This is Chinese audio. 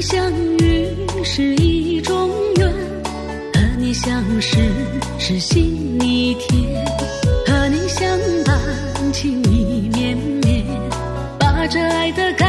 相遇是一种缘，和你相识是心一天，和你相伴情意绵绵。把这爱的感。